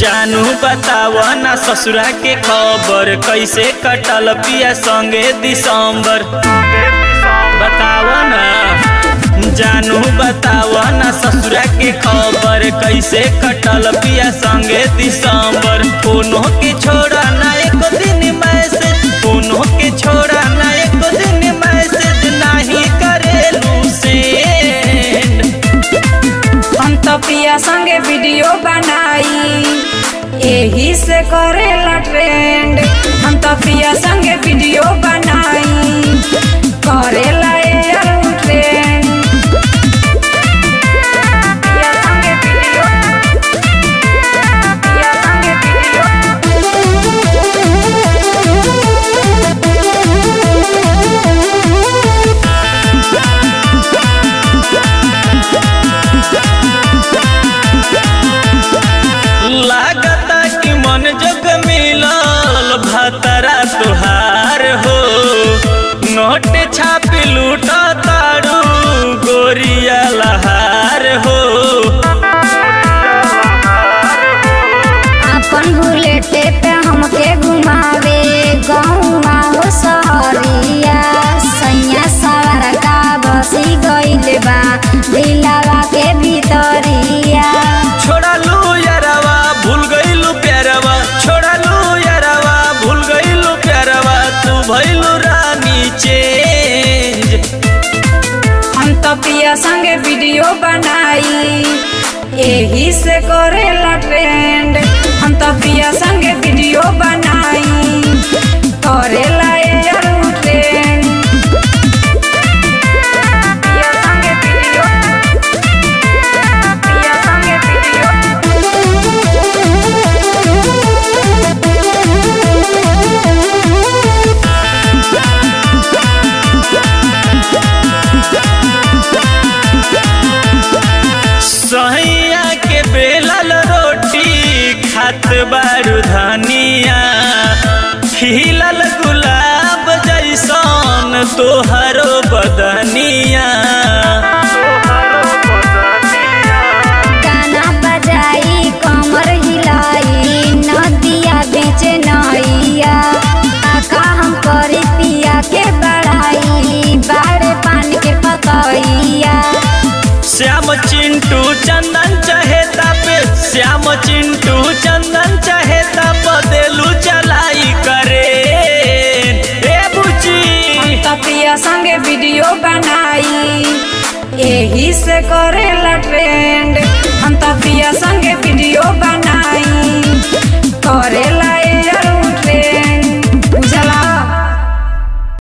जानू बताव ना ससुरा के खबर, कैसे कटल पिया संगे दिसंबर। बताव ना जानू बताव ना ससुरा के खबर, कैसे कटल पिया संगे दिसंबर। फोनो के छोड़ा ना एक दिन मैसेज फोनो के छोड़ा ना एक दिन मैसेज, नहीं करेलू सेंड हम तो पिया संगे वीडियो बनाई यही से करेला ट्रेंड हम तो पिया संगे वीडियो बनाई। करेला नोट छाप लूट। तो संगे वीडियो बनाई यही से करेला ट्रेंड हम तो पिया संगे वीडियो बनाई खिलल गुलाब जैसन तोहरो बदनिया। श्याम चिंटू चंदन चहेता पे श्याम चिंटू से करेला ट्रेंड तो पिया संगे